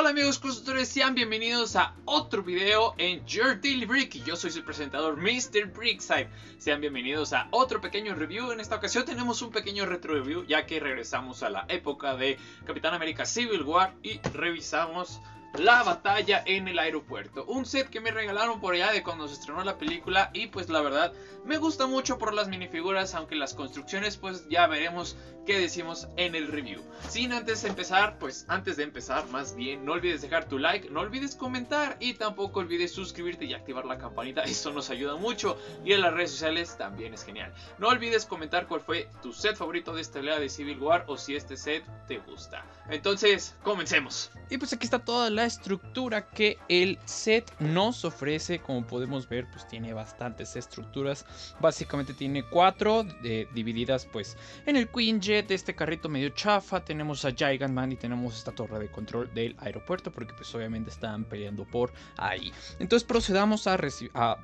Hola amigos constructores, sean bienvenidos a otro video en Your Daily Brick yo soy su presentador Mr. Brickside. Sean bienvenidos a otro pequeño review, en esta ocasión tenemos un pequeño retro review ya que regresamos a la época de Capitán América Civil War y revisamos la batalla en el aeropuerto. Un set que me regalaron por allá de cuando se estrenó la película y pues la verdad me gusta mucho por las minifiguras, aunque las construcciones pues ya veremos qué decimos en el review. Sin antes empezar, pues antes de empezar más bien, no olvides dejar tu like, no olvides comentar y tampoco olvides suscribirte y activar la campanita, eso nos ayuda mucho y en las redes sociales también es genial. No olvides comentar cuál fue tu set favorito de esta pelea de Civil War o si este set te gusta. Entonces, comencemos. Y pues aquí está toda la estructura que el set nos ofrece. Como podemos ver, pues tiene bastantes estructuras. Básicamente tiene cuatro eh, divididas pues en el Queen Jet, este carrito medio chafa. Tenemos a Gigant Man y tenemos esta torre de control del aeropuerto porque pues obviamente están peleando por ahí. Entonces procedamos a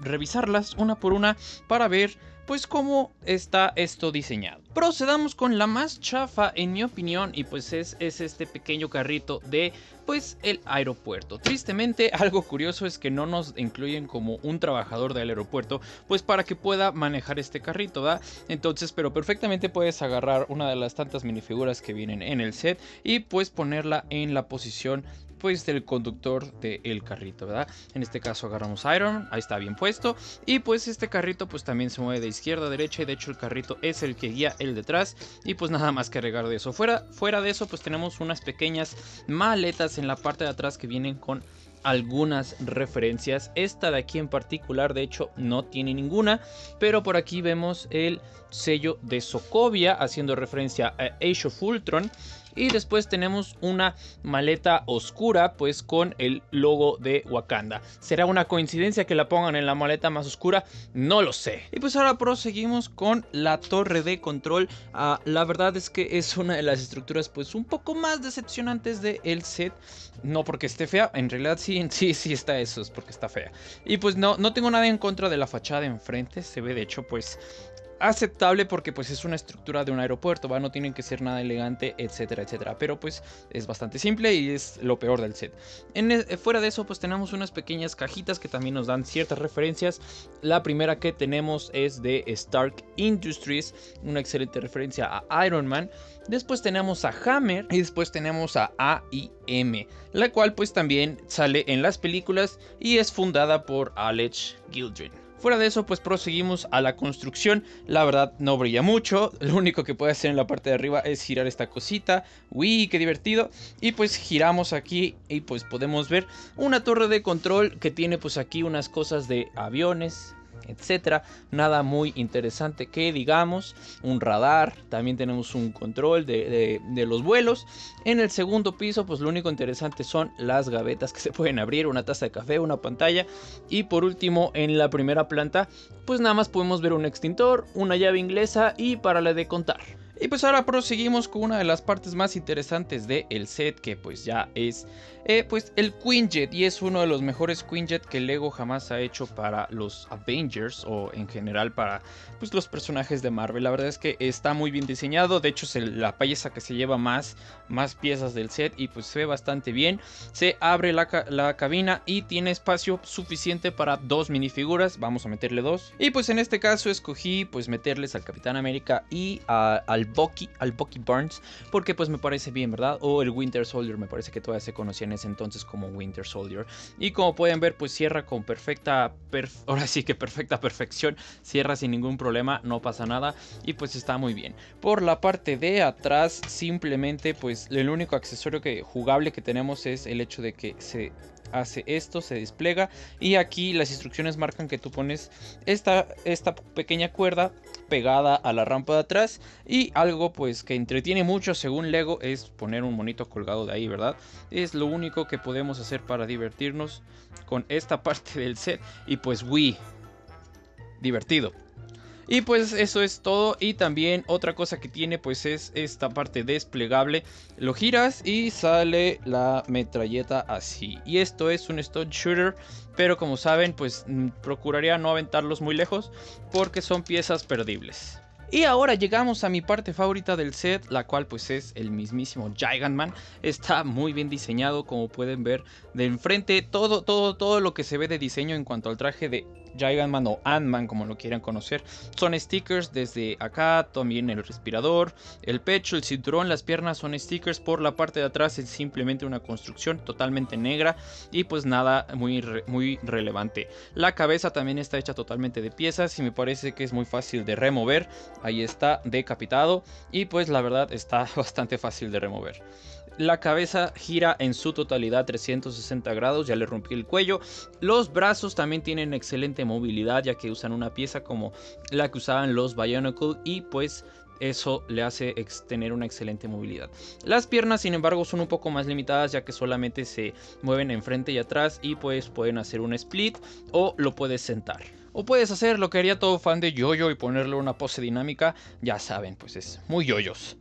revisarlas una por una para ver pues cómo está esto diseñado. Procedamos con la más chafa en mi opinión y pues es, es este pequeño carrito de pues el aeropuerto. Tristemente algo curioso es que no nos incluyen como un trabajador del aeropuerto pues para que pueda manejar este carrito, ¿da? Entonces pero perfectamente puedes agarrar una de las tantas minifiguras que vienen en el set y pues ponerla en la posición pues del conductor del carrito, ¿verdad? En este caso agarramos Iron, ahí está bien puesto. Y pues este carrito pues también se mueve de izquierda a derecha y de hecho el carrito es el que guía el detrás. Y pues nada más que agregar de eso. Fuera, fuera de eso pues tenemos unas pequeñas maletas en la parte de atrás que vienen con algunas referencias. Esta de aquí en particular, de hecho, no tiene ninguna. Pero por aquí vemos el sello de Sokovia haciendo referencia a Age of Ultron. Y después tenemos una maleta oscura, pues con el logo de Wakanda. ¿Será una coincidencia que la pongan en la maleta más oscura? No lo sé. Y pues ahora proseguimos con la torre de control. Ah, la verdad es que es una de las estructuras pues un poco más decepcionantes del el set. No porque esté fea, en realidad sí, sí, sí está eso, es porque está fea. Y pues no, no tengo nada en contra de la fachada enfrente. Se ve de hecho pues aceptable porque pues es una estructura de un aeropuerto, ¿va? No tienen que ser nada elegante, etcétera, etcétera. Pero pues es bastante simple y es lo peor del set. En, e, fuera de eso pues tenemos unas pequeñas cajitas que también nos dan ciertas referencias. La primera que tenemos es de Stark Industries, una excelente referencia a Iron Man. Después tenemos a Hammer y después tenemos a AIM, la cual pues también sale en las películas y es fundada por Alex Gildren. Fuera de eso, pues proseguimos a la construcción. La verdad no brilla mucho. Lo único que puede hacer en la parte de arriba es girar esta cosita. Uy, qué divertido. Y pues giramos aquí y pues podemos ver una torre de control que tiene pues aquí unas cosas de aviones, etcétera. Nada muy interesante que digamos. Un radar, también tenemos un control de, los vuelos. En el segundo piso, pues lo único interesante son las gavetas que se pueden abrir, una taza de café, una pantalla. Y por último, en la primera planta, pues nada más podemos ver un extintor, una llave inglesa y para la de contar. Y pues ahora proseguimos con una de las partes más interesantes del el set que pues ya es eh, pues el Quinjet y es uno de los mejores Quinjet que Lego jamás ha hecho para los Avengers o en general para pues los personajes de Marvel. La verdad es que está muy bien diseñado, de hecho es la pieza que se lleva más, más piezas del set y pues se ve bastante bien. Se abre la, la cabina y tiene espacio suficiente para dos minifiguras, vamos a meterle dos. Y pues en este caso escogí pues meterles al Capitán América y al Bucky, al Bucky Barnes porque pues me parece bien, ¿verdad? O el Winter Soldier me parece que todavía se conocían entonces como Winter Soldier. Y como pueden ver, pues cierra con perfecta, ahora sí que perfecta perfección, cierra sin ningún problema, no pasa nada y pues está muy bien. Por la parte de atrás, simplemente pues el único accesorio que jugable que tenemos es el hecho de que se hace esto, se despliega y aquí las instrucciones marcan que tú pones esta, esta pequeña cuerda pegada a la rampa de atrás y algo pues que entretiene mucho según Lego es poner un monito colgado de ahí, ¿verdad? Es lo único que podemos hacer para divertirnos con esta parte del set y pues Wii divertido. Y pues eso es todo. Y también otra cosa que tiene pues es esta parte desplegable. Lo giras y sale la metralleta así. Y esto es un stone shooter. Pero como saben pues mm, procuraría no aventarlos muy lejos porque son piezas perdibles. Y ahora llegamos a mi parte favorita del set, la cual pues es el mismísimo Gigantman. Está muy bien diseñado, como pueden ver de enfrente, todo, todo, todo lo que se ve de diseño en cuanto al traje de Gigantman o Ant-Man, como lo quieran conocer. Son stickers desde acá, también el respirador, el pecho, el cinturón, las piernas son stickers. Por la parte de atrás es simplemente una construcción totalmente negra y pues nada muy, muy relevante. La cabeza también está hecha totalmente de piezas y me parece que es muy fácil de remover. Ahí está decapitado y pues la verdad está bastante fácil de remover. La cabeza gira en su totalidad 360 grados, ya le rompí el cuello. Los brazos también tienen excelente movilidad ya que usan una pieza como la que usaban los Bionicle y pues eso le hace tener una excelente movilidad. Las piernas, sin embargo, son un poco más limitadas ya que solamente se mueven enfrente y atrás y pues pueden hacer un split o lo puedes sentar. O puedes hacer lo que haría todo fan de yoyo y ponerle una pose dinámica, ya saben, pues es muy yoyos.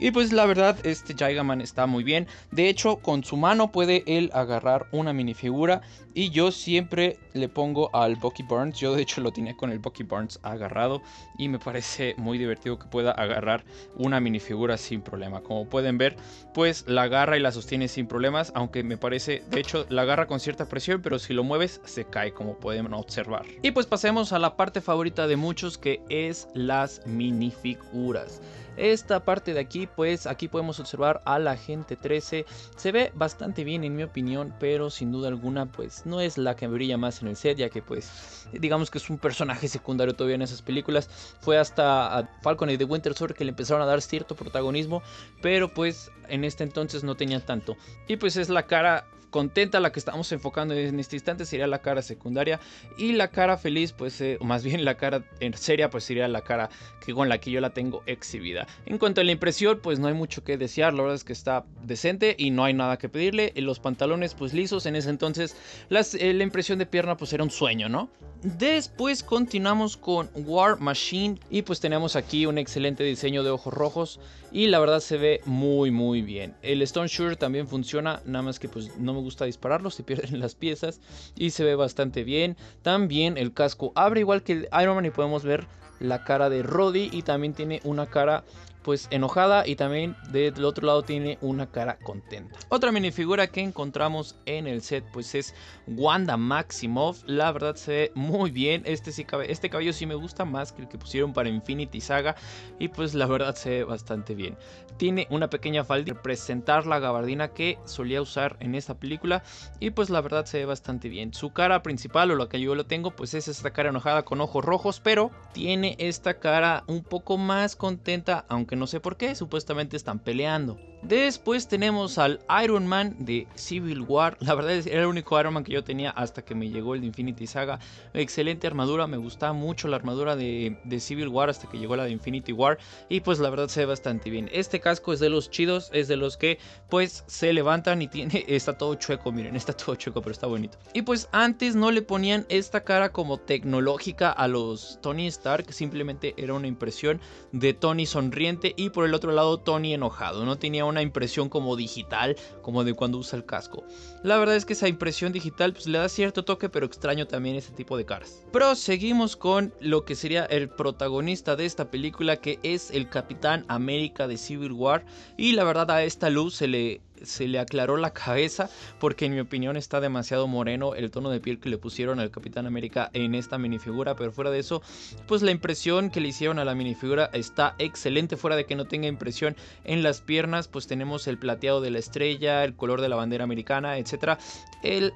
Y pues la verdad, este Gigaman está muy bien. De hecho, con su mano puede él agarrar una minifigura. Y yo siempre le pongo al Bucky Burns. Yo de hecho lo tenía con el Bucky Burns agarrado. Y me parece muy divertido que pueda agarrar una minifigura sin problema. Como pueden ver, pues la agarra y la sostiene sin problemas. Aunque me parece, de hecho, la agarra con cierta presión. Pero si lo mueves, se cae, como pueden observar. Y pues pasemos a la parte favorita de muchos, que es las minifiguras. Esta parte de aquí, pues aquí podemos observar a la gente 13. Se ve bastante bien en mi opinión, pero sin duda alguna, pues no es la que brilla más en el set, ya que pues digamos que es un personaje secundario todavía en esas películas. Fue hasta Falcon y The Winter Soldier que le empezaron a dar cierto protagonismo, pero pues en este entonces no tenía tanto. Y pues es la cara contenta la que estamos enfocando en este instante sería la cara secundaria y la cara feliz pues eh, o más bien la cara en seria pues sería la cara que con la que yo la tengo exhibida. En cuanto a la impresión pues no hay mucho que desear la verdad es que está decente y no hay nada que pedirle. Los pantalones pues lisos en ese entonces eh, la impresión de pierna pues era un sueño no después continuamos con War Machine y pues tenemos aquí un excelente diseño de ojos rojos y la verdad se ve muy muy bien. El Stone Shooter también funciona nada más que pues no me gusta dispararlo, se pierden las piezas y se ve bastante bien. También el casco abre igual que el Iron Man y podemos ver la cara de Roddy y también tiene una cara pues enojada y también del otro lado tiene una cara contenta. Otra minifigura que encontramos en el set pues es Wanda Maximoff. La verdad se ve muy bien. Este, sí, este cabello sí me gusta más que el que pusieron para Infinity Saga y pues la verdad se ve bastante bien. Tiene una pequeña falda para presentar la gabardina que solía usar en esta película y pues la verdad se ve bastante bien. Su cara principal o lo que yo lo tengo pues es esta cara enojada con ojos rojos pero tiene esta cara un poco más contenta aunque que no sé por qué, supuestamente están peleando. Después tenemos al Iron Man de Civil War. La verdad es era el único Iron Man que yo tenía hasta que me llegó el de Infinity Saga. Excelente armadura, me gustaba mucho la armadura de, Civil War hasta que llegó la de Infinity War. Y pues la verdad se ve bastante bien. Este casco es de los chidos, es de los que pues se levantan y tiene, está todo chueco, miren, está todo chueco, pero está bonito. Y pues antes no le ponían esta cara como tecnológica a los Tony Stark, simplemente era una impresión de Tony sonriente y por el otro lado Tony enojado. No tenía una impresión como digital, como de cuando usa el casco. La verdad es que esa impresión digital pues le da cierto toque, pero extraño también ese tipo de caras. Proseguimos con lo que sería el protagonista de esta película, que es el Capitán América de Civil War. Y la verdad a esta luz se le se le aclaró la cabeza porque en mi opinión está demasiado moreno el tono de piel que le pusieron al Capitán América en esta minifigura, pero fuera de eso, pues la impresión que le hicieron a la minifigura está excelente, fuera de que no tenga impresión en las piernas, pues tenemos el plateado de la estrella, el color de la bandera americana, etcétera. El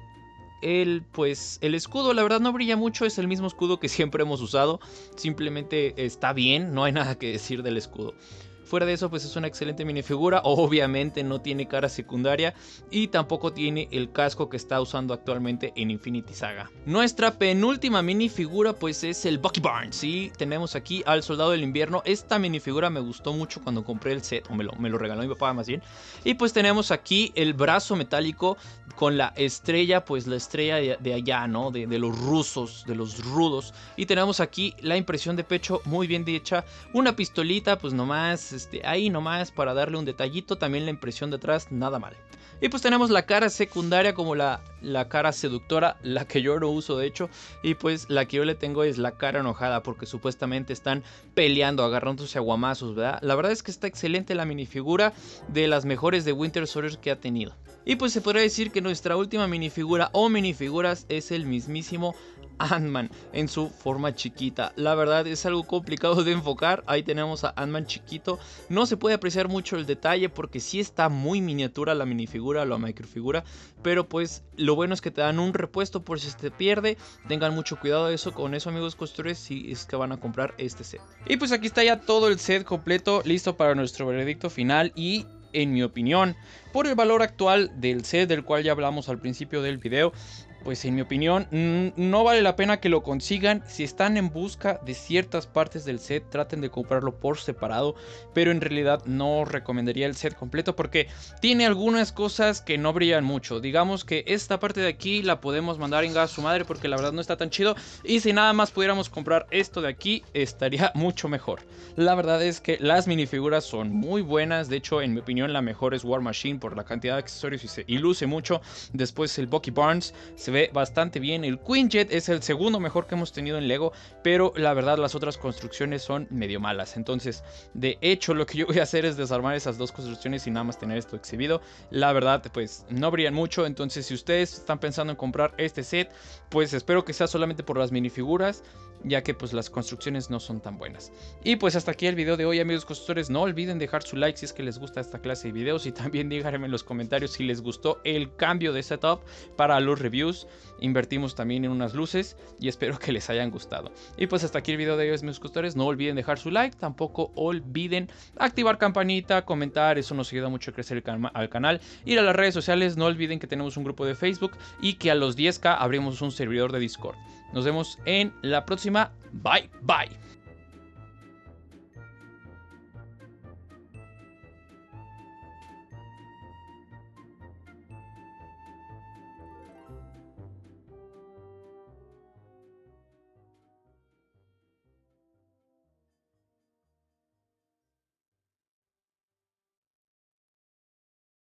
el pues el escudo la verdad no brilla mucho, es el mismo escudo que siempre hemos usado, simplemente está bien, no hay nada que decir del escudo. Fuera de eso, pues es una excelente minifigura. Obviamente no tiene cara secundaria y tampoco tiene el casco que está usando actualmente en Infinity Saga. Nuestra penúltima minifigura, pues es el Bucky Barnes. Y tenemos aquí al Soldado del Invierno. Esta minifigura me gustó mucho cuando compré el set, o me lo, me lo regaló mi papá más bien. Y pues tenemos aquí el brazo metálico con la estrella, pues la estrella de, allá, ¿no? De, de, los rusos, de los rudos. Y tenemos aquí la impresión de pecho muy bien hecha. Una pistolita, pues nomás este, ahí nomás para darle un detallito, también la impresión detrás, nada mal. Y pues tenemos la cara secundaria como la, la cara seductora, la que yo no uso de hecho. Y pues la que yo le tengo es la cara enojada porque supuestamente están peleando, agarrándose aguamazos, ¿verdad? La verdad es que está excelente la minifigura de las mejores de Winter Soldier que ha tenido. Y pues se podría decir que nuestra última minifigura o minifiguras es el mismísimo Ant-Man en su forma chiquita. La verdad es algo complicado de enfocar. Ahí tenemos a Ant-Man chiquito. No se puede apreciar mucho el detalle porque sí está muy miniatura la minifigura, la microfigura. Pero pues lo bueno es que te dan un repuesto por si se te pierde. Tengan mucho cuidado de eso. Con eso amigos costures si es que van a comprar este set. Y pues aquí está ya todo el set completo listo para nuestro veredicto final. Y en mi opinión, por el valor actual del set del cual ya hablamos al principio del video, pues en mi opinión no vale la pena que lo consigan. Si están en busca de ciertas partes del set, traten de comprarlo por separado. Pero en realidad no recomendaría el set completo porque tiene algunas cosas que no brillan mucho. Digamos que esta parte de aquí la podemos mandar en gas a su madre porque la verdad no está tan chido. Y si nada más pudiéramos comprar esto de aquí, estaría mucho mejor. La verdad es que las minifiguras son muy buenas. De hecho, en mi opinión, la mejor es War Machine por la cantidad de accesorios y, se, y luce mucho. Después el Bucky Barnes se ve bastante bien. El Quinjet es el segundo mejor que hemos tenido en Lego, pero la verdad las otras construcciones son medio malas. Entonces, de hecho, lo que yo voy a hacer es desarmar esas dos construcciones y nada más tener esto exhibido. La verdad, pues no brillan mucho. Entonces, si ustedes están pensando en comprar este set, pues espero que sea solamente por las minifiguras ya que pues las construcciones no son tan buenas. Y pues hasta aquí el video de hoy amigos constructores, no olviden dejar su like si es que les gusta esta clase de videos y también díganme en los comentarios si les gustó el cambio de setup para los reviews, invertimos también en unas luces y espero que les hayan gustado. Y pues hasta aquí el video de hoy amigos constructores, no olviden dejar su like, tampoco olviden activar campanita, comentar, eso nos ayuda mucho a crecer al canal, ir a las redes sociales, no olviden que tenemos un grupo de Facebook y que a los 10k abrimos un servidor de Discord. Nos vemos en la próxima. Bye, bye.